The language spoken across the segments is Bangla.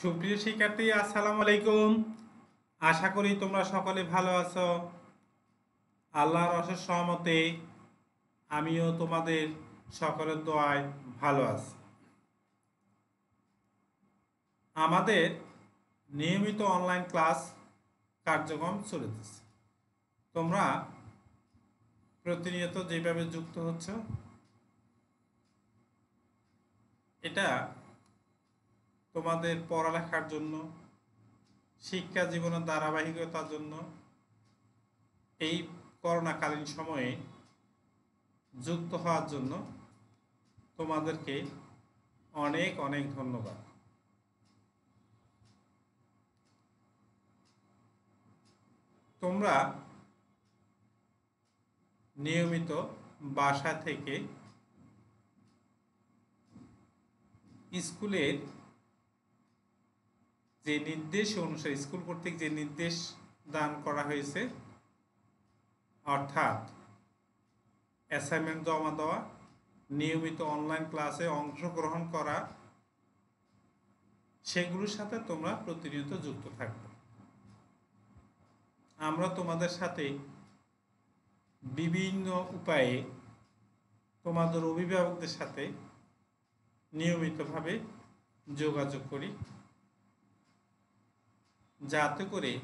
সুপ্রিয় শিক্ষার্থী, আসসালামু আলাইকুম। আশা করি তোমরা সকলে ভালো আছো। আল্লাহর অশেষ সহমতে আমিও তোমাদের সকলের দোয়ায় ভালো আছি। আমাদের নিয়মিত অনলাইন ক্লাস কার্যক্রম চলেছে তোমরা প্রতিনিয়ত যেভাবে যুক্ত হচ্ছ, এটা তোমাদের পড়ালেখার জন্য, শিক্ষা জীবনের ধারাবাহিকতার জন্য এই করোনাকালীন সময়ে যুক্ত হওয়ার জন্য তোমাদেরকে অনেক অনেক ধন্যবাদ। তোমরা নিয়মিত বাসা থেকে স্কুলের যে নির্দেশ অনুসারে স্কুল কর্তৃক যে নির্দেশ দান করা হয়েছে, অর্থাৎ অ্যাসাইনমেন্ট জমা দেওয়া, নিয়মিত অনলাইন ক্লাসে অংশগ্রহণ করা, সেগুলোর সাথে তোমরা প্রতিনিয়ত যুক্ত থাকবে। আমরা তোমাদের সাথে বিভিন্ন উপায়ে তোমাদের অভিভাবকদের সাথে নিয়মিতভাবে যোগাযোগ করি। যাতে করে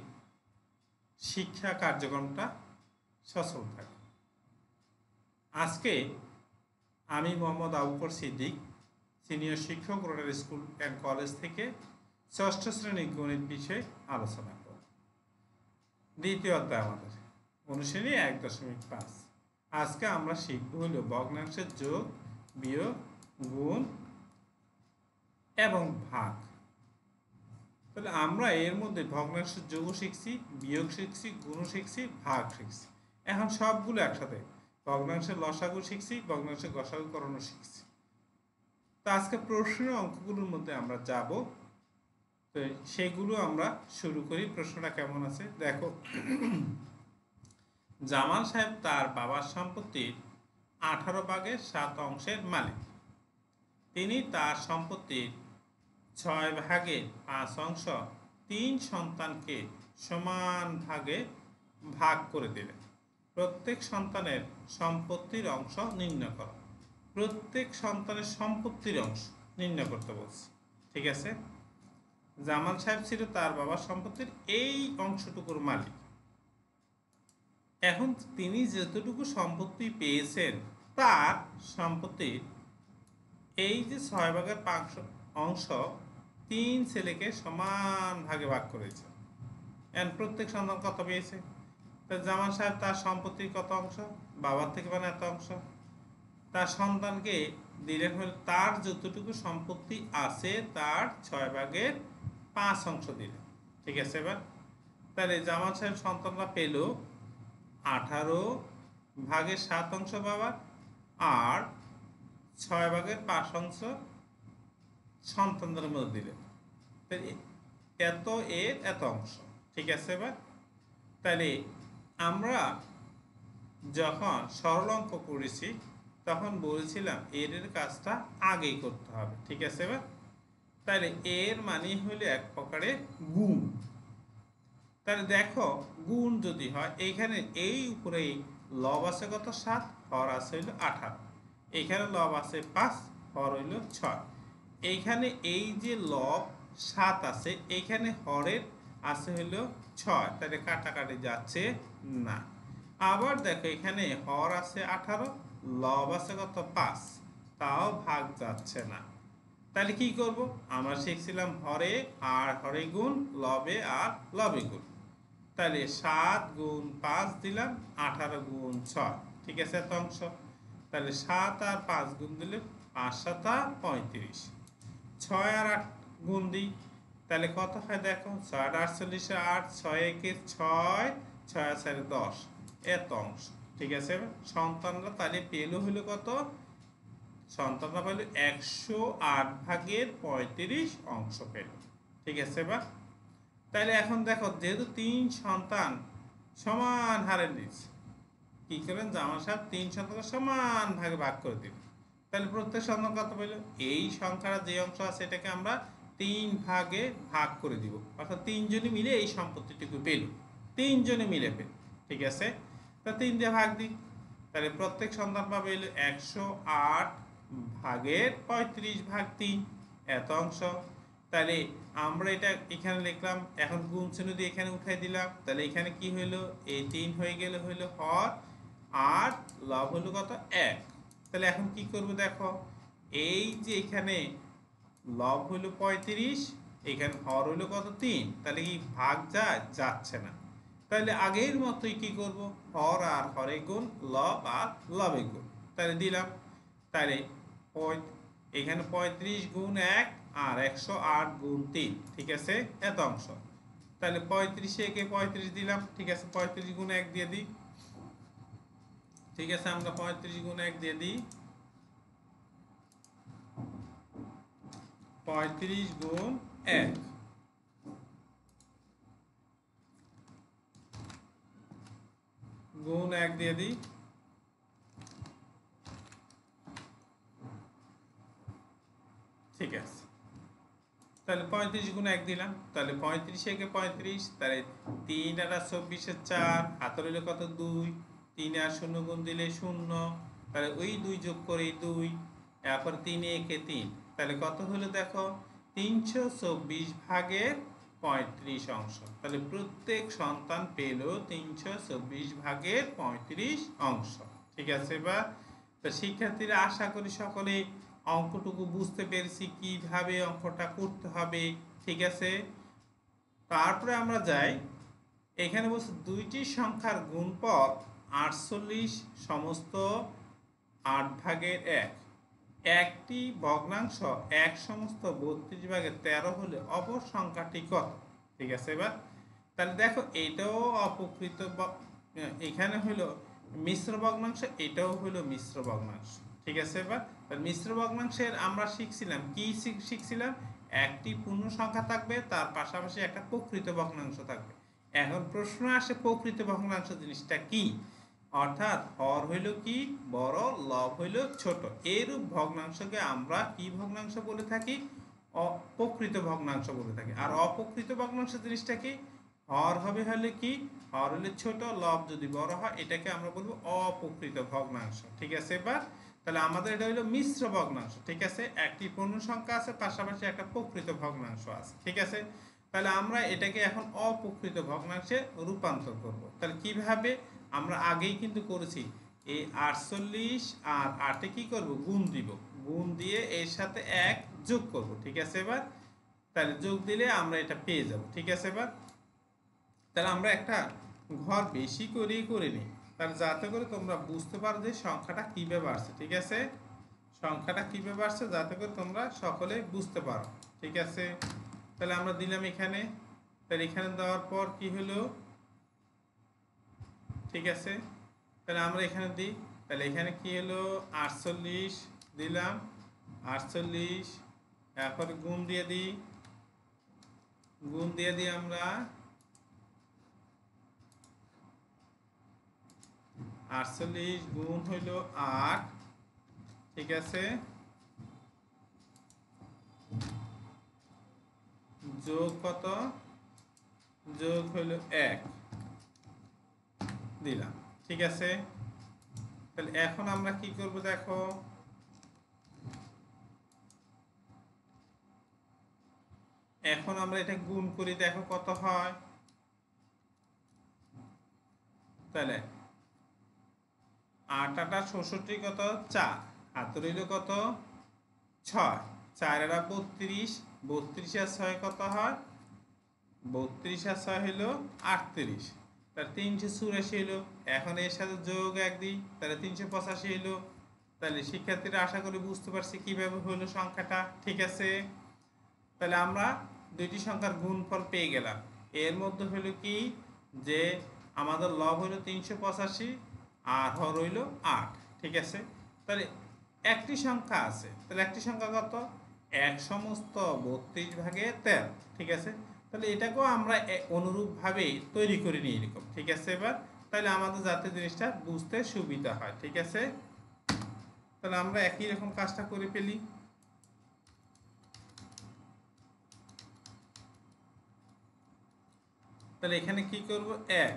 শিক্ষা কার্যক্রমটা সচল থাকে। আজকে আমি মোহাম্মদ আবুকর সিদ্দিক, সিনিয়র শিক্ষক রোডার স্কুল অ্যান্ড কলেজ থেকে ষষ্ঠ শ্রেণির গণিত বিষয়ে আলোচনা করব। দ্বিতীয় অধ্যায় আমাদের। অনুশ্রেণী এক দশমিক পাঁচ। আজকে আমরা শিখব হলো ভগ্নাংশের যোগ, বিয়োগ, গুণ এবং ভাগ। তাহলে আমরা এর মধ্যে ভগ্নাংশের যোগ শিখছি, বিয়োগ শিখছি, গুণ শিখছি, ভাগ শিখছি। এখন সবগুলো একসাথে। ভগ্নাংশের লসাগু শিখছি ভগ্নাংশের গসাগুকরণও শিখছি। তো আজকে প্রশ্ন অঙ্কগুলোর মধ্যে আমরা যাব। তো সেগুলো আমরা শুরু করি। প্রশ্নটা কেমন আছে? দেখো, জামাল সাহেব তার বাবার সম্পত্তির আঠারো ভাগের সাত অংশের মালিক। তিনি তার সম্পত্তির ছয় ভাগে পাঁচ অংশ, তিন সন্তানকে সমান ভাগে ভাগ করে দিলেন প্রত্যেক সন্তানের সম্পত্তির অংশ নির্ণয় করো। প্রত্যেক সন্তানের সম্পত্তির অংশ নির্ণয় করতে বলছি। ঠিক আছে? জামাল সাহেব ছিল তার বাবার সম্পত্তির এই অংশটুকুর মালিক। এখন তিনি যতটুকু সম্পত্তি পেয়েছেন, তার সম্পত্তির এই যে ছয় ভাগের অংশ তিন ছেলেকে সমান ভাগে ভাগ করেছে। এন প্রত্যেক সন্তান কত পেয়েছে? তা জামান সাহেব তার সম্পত্তির কত অংশ? বাবার থেকে মানে এত অংশ। তার সন্তানকে দিলেন হল তার যতটুকু সম্পত্তি আছে তার ছয় ভাগের পাঁচ অংশ দিলেন। ঠিক আছে এবার? তাহলে জামান সাহেব সন্তানরা পেল আঠারো ভাগের সাত অংশ বাবার আর ছয় ভাগের পাঁচ অংশ সন্তানদের মধ্যে দিলেন। এত এর এত অংশ। ঠিক আছে এবার? তাহলে আমরা যখন সরল অঙ্ক করেছি, তখন বলেছিলাম এর এর কাজটা আগেই করতে হবে। ঠিক আছে এবার? তাহলে এর মানে হলো এক প্রকারের গুণ। তাহলে দেখো, গুণ যদি হয়, এইখানে এই উপরে লব আছে কত? সাত, হর আছে হইল আঠারো। এখানে লব আছে পাঁচ, হর হইল ছয়। এইখানে এই যে লব সাত আছে, এইখানে হরের আছে হইল ছয়, তাহলে কাটাকাটি যাচ্ছে না। আবার দেখো এখানে হর আছে আঠারো, লব আছে কত পাঁচ, তাও ভাগ যাচ্ছে না। তাহলে কি করব? আমরা শিখছিলাম হরে আর হরে গুণ, লবে আর লবে গুণ। তাহলে সাত গুণ পাঁচ দিলাম, আঠারো গুণ ছয়, ঠিক আছে এত অংশ? তাহলে সাত আর পাঁচ গুণ দিলে পাঁচ সাতা পঁয়ত্রিশ। ছয় আর আট গুণ দিই। তাহলে কত হয় দেখো? ছয় আট আটচল্লিশে আট, ছয় একে ছয় ছয় চারে দশ। এত অংশ। ঠিক আছে? সন্তানরা তাহলে পেল হলো কত? সন্তানরা পেল একশো আট ভাগের পঁয়ত্রিশ অংশ পেল। ঠিক আছে এবার? তাহলে এখন দেখো, যেহেতু তিন সন্তান সমান হারে নিচ্ছে কি করেন জামা সাহেব তিন সন্তানকে সমান ভাগে ভাগ করে দিল তাহলে প্রত্যেক সন্তান কত পেল এই সংখ্যার যে অংশ আছে এটাকে আমরা তিন ভাগে ভাগ করে দিব। অর্থাৎ তিনজনে মিলে এই সম্পত্তিটুকু পেল। তিনজনে মিলে পেল। ঠিক আছে? তা তিন দিয়ে ভাগ দিই। তাহলে প্রত্যেক সন্তান পাবে হলো একশো আট ভাগের পঁয়ত্রিশ ভাগ তিন। এত অংশ। তাহলে আমরা এটা এখানে লিখলাম। এখন গুণ চিহ্ন দিয়ে এখানে উঠাই দিলাম। তাহলে এখানে কি হইল? এই তিন হয়ে গেলে হইল হর। আর লব হলো কত? এক। তাহলে এখন কি করব দেখো? এই যে এখানে লব হইল পঁয়ত্রিশ, এখানে হর হইল কত তিন? তাহলে কি ভাগ যায় যাচ্ছে না। তাহলে আগের মতোই কি করব? হর আর হরে গুণ, লব আর লবে গুণ। তাহলে দিলাম। তাহলে এখানে পঁয়ত্রিশ গুণ এক আর একশো আট গুণ তিন, ঠিক আছে? এত অংশ। তাহলে পঁয়ত্রিশে একে পঁয়ত্রিশ দিলাম, ঠিক আছে? পঁয়ত্রিশ গুণ এক দিয়ে দিই। ঠিক আছে আমরা পঁয়ত্রিশ গুণ এক দিয়ে দিই পঁয়ত্রিশ গুণ এক গুণ এক দিয়ে দিই ঠিক আছে তাহলে পঁয়ত্রিশ গুণ এক দিলাম তাহলে পঁয়ত্রিশ একে পঁয়ত্রিশ তাহলে তিন আর চব্বিশের চার হাতে রইল কত দুই তিন আর শূন্য গুণ দিলে শূন্য। তাহলে ওই দুই যোগ করে দুই তারপর তিনে একে তিন। তাহলে কত হলো দেখো? তিনশো চব্বিশ ভাগের পঁয়ত্রিশ অংশ। তাহলে প্রত্যেক সন্তান পেল তিনশো চব্বিশ ভাগের পঁয়ত্রিশ অংশ। ঠিক আছে এবার? তো শিক্ষার্থীরা, আশা করি সকলে অঙ্কটুকু বুঝতে পেরেছি কীভাবে অঙ্কটা করতে হবে। ঠিক আছে? তারপরে আমরা যাই। এখানে বলছে দুইটি সংখ্যার গুণপদ আটচল্লিশ সমস্ত আট ভাগের এক। একটি ভগ্নাংশ এক সমস্ত বত্রিশ ভাগের তেরো হলে অপর সংখ্যাটি কত? ঠিক আছে এবার। তাহলে দেখো এটাও অপকৃত এখানে হলো মিশ্র ভগ্নাংশ, এটাও হলো মিশ্র ভগ্নাংশ। ঠিক আছে এবার। মিশ্র ভগ্নাংশের আমরা শিখছিলাম, কি শিখ- শিখছিলাম? একটি পূর্ণ সংখ্যা থাকবে, তার পাশাপাশি একটা প্রকৃত ভগ্নাংশ থাকবে। এখন প্রশ্ন আসে প্রকৃত ভগ্নাংশ জিনিসটা কি? অর্থাৎ হর হইল কি? বড়, লব হইল ছোট। এরূপ ভগ্নাংশকে আমরা কি ভগ্নাংশ বলে থাকি? অপ্রকৃত ভগ্নাংশ বলে থাকি। আর অপকৃত ভগ্নাংশ জিনিসটা কি? হর হবে হলে কি? হর হলে ছোট, লব যদি বড় হয়, এটাকে আমরা বলব অপ্রকৃত ভগ্নাংশ। ঠিক আছে এবার? তাহলে আমাদের এটা হলো মিশ্র ভগ্নাংশ। ঠিক আছে? একটি পূর্ণ সংখ্যা আছে, পাশাপাশি একটা প্রকৃত ভগ্নাংশ আছে। ঠিক আছে? তাহলে আমরা এটাকে এখন অপ্রকৃত ভগ্নাংশে রূপান্তর করব। তাহলে কীভাবে? আমরা আগেই কিন্তু করেছি। এই আটচল্লিশ আর আটে কি করব? গুণ দিব। গুণ দিয়ে এর সাথে এক যোগ করব, ঠিক আছে এবার? তাহলে যোগ দিলে আমরা এটা পেয়ে যাব, ঠিক আছে এবার? তাহলে আমরা একটা ঘর বেশি করেই করে নিই। তাহলে যাতে করে তোমরা বুঝতে পারো যে সংখ্যাটা কীভাবে আসছে, ঠিক আছে? সংখ্যাটা কীভাবে আসছে যাতে করে তোমরা সকলে বুঝতে পারো, ঠিক আছে? তাহলে আমরা দিলাম এখানে। তাহলে এখানে দেওয়ার পর কি হলো? ঠিক আছে? তাহলে আমরা এখানে দিই। তাহলে এখানে কি হলো আটচল্লিশ দিলাম। আটচল্লিশ, তারপরে গুণ দিয়ে দিই। গুণ দিয়ে দিই আমরা আটচল্লিশ গুণ হইল আট। ঠিক আছে? যোগ কত? যোগ হইল এক। দিলাম। ঠিক আছে? তাহলে এখন আমরা কি করব দেখো? এখন আমরা এটা গুণ করি, দেখো কত হয়? তাহলে আট আটা ষষট্টি কত? চার। হাত রইল কত? ছয়। চার এরা বত্রিশ। বত্রিশ আর ছয় কত হয়? বত্রিশ আর ছয় হলো আটত্রিশ। তার তিনশো চুরাশি হলো এখন এর সাথে যোগ এক দিই, তাহলে তিনশো পঁচাশি হলো তাহলে শিক্ষার্থীরা আশা করি বুঝতে পারছি কীভাবে হলো সংখ্যাটা, ঠিক আছে? তাহলে আমরা দুইটি সংখ্যার গুণফল পেয়ে গেলাম। এর মধ্যে হলো কি? যে আমাদের লব হলো তিনশো পঁচাশি, আর হর হইল আট, ঠিক আছে? তাহলে একটি সংখ্যা আছে। তাহলে একটি সংখ্যা কত? এক সমস্ত বত্রিশ ভাগে তেরো, ঠিক আছে? তাহলে এটাকেও আমরা অনুরূপভাবে তৈরি করে নিই এরকম, ঠিক আছে এবার? তাহলে আমাদের যাতে জিনিসটা বুঝতে সুবিধা হয়, ঠিক আছে? তাহলে আমরা একই রকম কাজটা করে ফেলি। তাহলে এখানে কি করব? এক।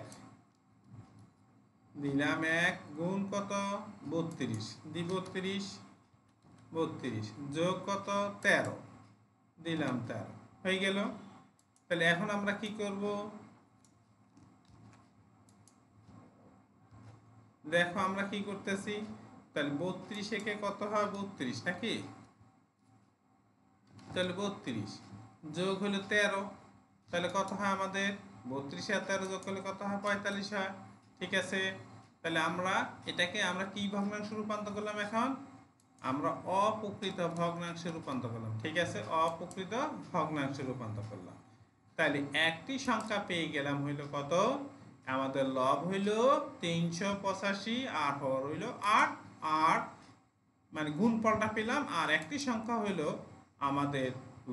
দিলাম এক গুণ কত? বত্রিশ। দি বত্রিশ বত্রিশ। যোগ কত? তেরো। দিলাম তেরো। হয়ে গেল? তাহলে এখন আমরা কি করব? দেখো আমরা কি করতেছি? তাহলে বত্রিশ একে কত হয়? বত্রিশ, নাকি? তাহলে বত্রিশ যোগ হলো তেরো, তাহলে কত হয় আমাদের? বত্রিশ আর তেরো যোগ করলে কত হয়? পঁয়তাল্লিশ হয়। ঠিক আছে? তাহলে আমরা এটাকে আমরা কি ভগ্নাংশে রূপান্তর করলাম এখন? আমরা অপ্রকৃত ভগ্নাংশে রূপান্তর করলাম। ঠিক আছে? অপ্রকৃত ভগ্নাংশে রূপান্তর করলাম। তাহলে একটি সংখ্যা পেয়ে গেলাম হইল কত? আমাদের লব হইল তিনশো পঁচাশি, আর হর হইল আট আট মানে গুণফলটা পেলাম, আর একটি সংখ্যা হইল আমাদের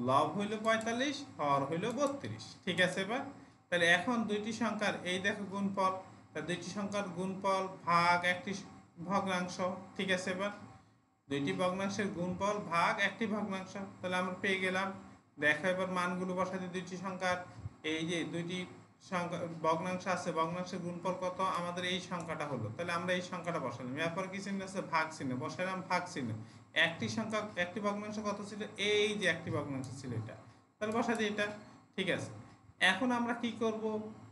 লব হইল পঁয়তাল্লিশ, হর হইল বত্রিশ। ঠিক আছে এবার? তাহলে এখন দুইটি সংখ্যার, এই দেখো গুণফল দুইটি সংখ্যার গুণফল ভাগ একটি ভগ্নাংশ। ঠিক আছে এবার? দুইটি ভগ্নাংশের গুণফল ভাগ একটি ভগ্নাংশ, তাহলে আমরা পেয়ে গেলাম দেখো এবার মানগুলো বসাতে দুইটি সংখ্যার। এই যে দুইটি সংখ্যা, ভগ্নাংশ আছে, ভগ্নাংশের গুণফল কত? আমাদের এই সংখ্যাটা হলো। তাহলে আমরা এই সংখ্যাটা বসালাম। এরপর কি চিহ্ন আছে? ভাগ চিহ্ন। বসালাম ভাগ চিহ্ন। একটি সংখ্যা, একটি ভগ্নাংশ কত ছিল? এই যে একটি ভগ্নাংশ ছিল এটা। তাহলে বসা দিই এটা। ঠিক আছে। এখন আমরা কি করব?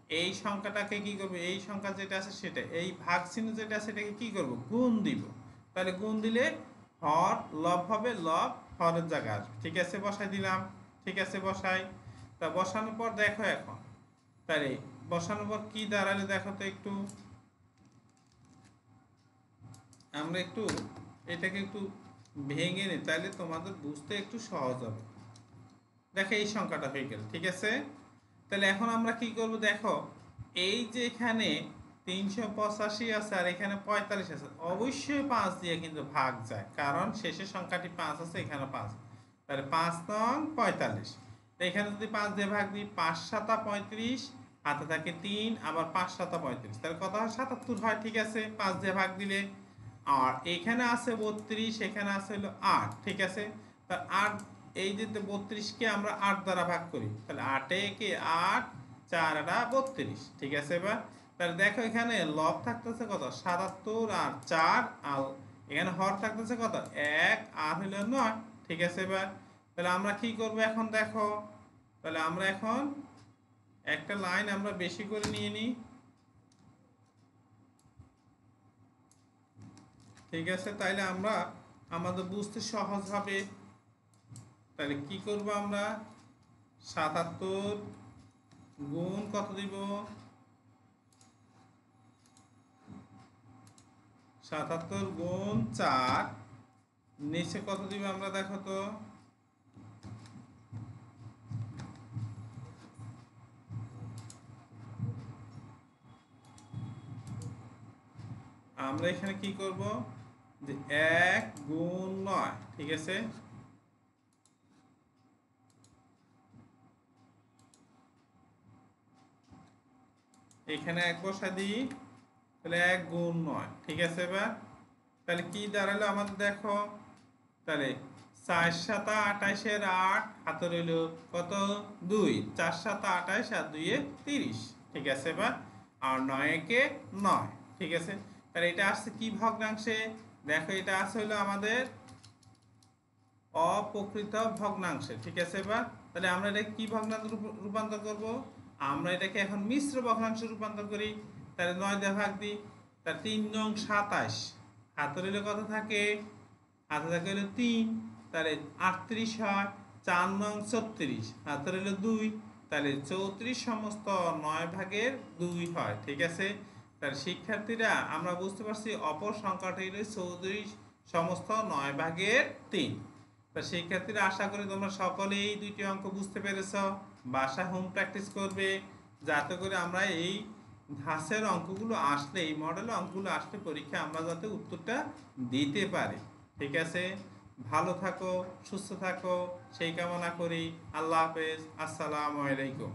এই সংখ্যাটাকে কি করব? এই সংখ্যা যেটা আছে সেটা, এই ভাগ চিহ্ন যেটা আছে সেটাকে কি করব? গুণ দিব। তাহলে গুণ দিলে হর, লব হবে, লব হরের জায়গা আসবে। ঠিক আছে? বসাই দিলাম। ঠিক আছে, বসাই। তা বসানোর পর দেখো এখন। তাহলে, বসানোর পর কি দাঁড়ালে দেখো তো একটু। আমরা একটু এটাকে একটু ভেঙে নিই, তাহলে তোমাদের বুঝতে একটু সহজ হবে। দেখো, এই সংখ্যাটা হয়ে গেল, ঠিক আছে? তাহলে এখন আমরা কি করব দেখো, এই যে এখানে তিনশো পঁচাশি আছে আর এখানে পঁয়তাল্লিশ আছে, অবশ্যই পাঁচ দিয়ে কিন্তু ভাগ যায়, কারণ শেষের সংখ্যাটি পাঁচ আছে, এখানে পাঁচ। তাহলে পাঁচ নং পঁয়তাল্লিশ। এখানে যদি পাঁচ দিয়ে ভাগ দিই, পাঁচ সাতা পঁয়ত্রিশ, হাতে থাকে তিন, আবার পাঁচ সাতা পঁয়ত্রিশ। তাহলে কত হয়? সাতাত্তর হয়, ঠিক আছে? পাঁচ দিয়ে ভাগ দিলে আর এখানে আছে বত্রিশ, এখানে আছে হলো আট, ঠিক আছে? তার আট, এই যে বত্রিশকে আমরা আট দ্বারা ভাগ করি, তাহলে আটে কে আট, চার আটা বত্রিশ, ঠিক আছে এবার? তাহলে দেখো এখানে লব থাকতেছে কত? সাতাত্তর আর চার, আর এখানে হর থাকতেছে কত? এক, আর হইল নয়। ঠিক আছে এবার? তাহলে আমরা কি করব এখন দেখো? তাহলে আমরা এখন একটা লাইন আমরা বেশি করে নিয়ে নিই। ঠিক আছে, তাইলে আমরা আমাদের বুঝতে সহজ হবে। তাহলে কি করব আমরা? সাতাত্তর গুণ কত দিব? সাতাত্তর গুণ চার নিচে কত দিব আমরা দেখো তো? আমরা এখানে কি করব? যে এক গুণ নয়, ঠিক আছে? এখানে এক বসা দিই, তাহলে এক গুণ নয়, ঠিক আছে এবার? তাহলে কি দাঁড়াল আমাদের দেখো? তাহলে চার সাতা আঠাইশের আট হাতে রইল কত? দুই। চার সাতা আঠাইশ আর দুইয়ে তিরিশ। ঠিক আছে এবার? আর নয় একে নয়। ঠিক আছে? তাহলে এটা আসছে কি ভগ্নাংশে? দেখো এটা আসছে হলো আমাদের অপ্রকৃত ভগ্নাংশে। ঠিক আছে এবার? তাহলে আমরা এটা কি ভগ্নাংশ রূপ- রূপান্তর করব? আমরা এটাকে এখন মিশ্র ভগ্নাংশে রূপান্তর করি। তাহলে নয় দিয়ে ভাগ দিই। তার তিন নং সাতাশ। হাতে রইলে কত থাকে? হাতে থাকে হলো তিন, তাহলে আটত্রিশ হয়, চার নং ছত্রিশ। হাতে রইল দুই, তাহলে চৌত্রিশ সমস্ত নয় ভাগের দুই হয়, ঠিক আছে? তাহলে শিক্ষার্থীরা, আমরা বুঝতে পারছি অপর সংখ্যাটি হলো চৌত্রিশ সমস্ত নয় ভাগের তিন। তা শিক্ষার্থীরা, আশা করি তোমরা সকলেই এই দুইটি অঙ্ক বুঝতে পেরেছ। বাসা হোম প্র্যাকটিস করবে, যাতে করে আমরা এই ধাঁচের অঙ্কগুলো আসলে, এই মডেলের অঙ্কগুলো আসলে পরীক্ষা আমরা যাতে উত্তরটা দিতে পারি। ঠিক আছে? ভালো থাকো সুস্থ থাকো সেই কামনা করি। আল্লাহ হাফেজ। আসসালামু আলাইকুম।